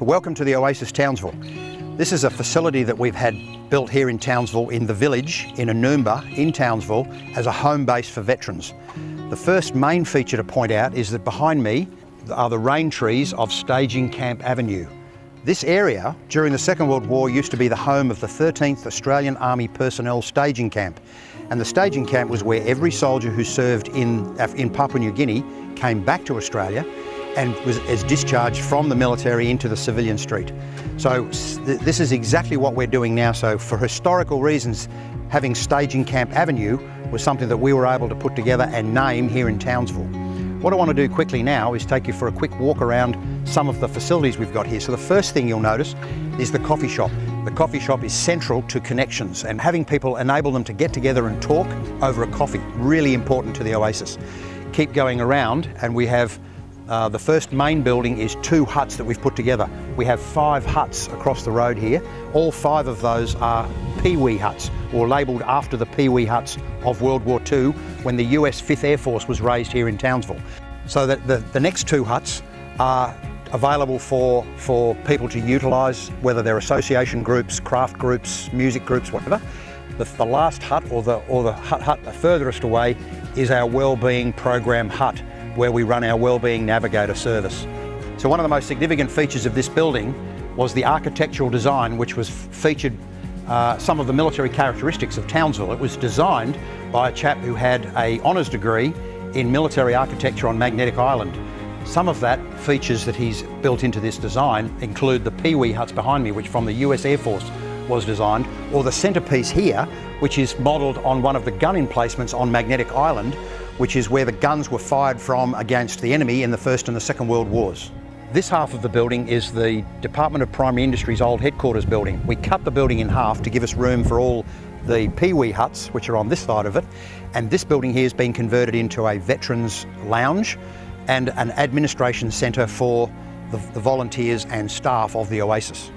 Welcome to the Oasis Townsville. This is a facility that we've had built here in Townsville in the village in Oonoonba in Townsville as a home base for veterans. The first main feature to point out is that behind me are the rain trees of Staging Camp Avenue. This area during the Second World War used to be the home of the 13th Australian Army Personnel Staging Camp and the staging camp was where every soldier who served in, in Papua New Guinea came back to Australia and was as discharged from the military into the civilian street. So th this is exactly what we're doing now. So for historical reasons, having Staging Camp Avenue was something that we were able to put together and name here in Townsville. What I want to do quickly now is take you for a quick walk around some of the facilities we've got here. So the first thing you'll notice is the coffee shop. The coffee shop is central to connections and having people enable them to get together and talk over a coffee, really important to the Oasis. Keep going around and we have uh, the first main building is two huts that we've put together. We have five huts across the road here. All five of those are Pee-wee huts, or labelled after the Pee-wee huts of World War II when the US 5th Air Force was raised here in Townsville. So that the, the next two huts are available for, for people to utilise, whether they're association groups, craft groups, music groups, whatever. The, the last hut, or the, or the hut, hut the furthest away, is our wellbeing program hut where we run our Wellbeing Navigator service. So one of the most significant features of this building was the architectural design which was featured uh, some of the military characteristics of Townsville. It was designed by a chap who had a honours degree in military architecture on Magnetic Island. Some of that features that he's built into this design include the Pee-wee huts behind me, which from the US Air Force was designed, or the centrepiece here, which is modelled on one of the gun emplacements on Magnetic Island, which is where the guns were fired from against the enemy in the First and the Second World Wars. This half of the building is the Department of Primary Industries old headquarters building. We cut the building in half to give us room for all the Pee-wee huts, which are on this side of it, and this building here has been converted into a veterans lounge and an administration centre for the, the volunteers and staff of the Oasis.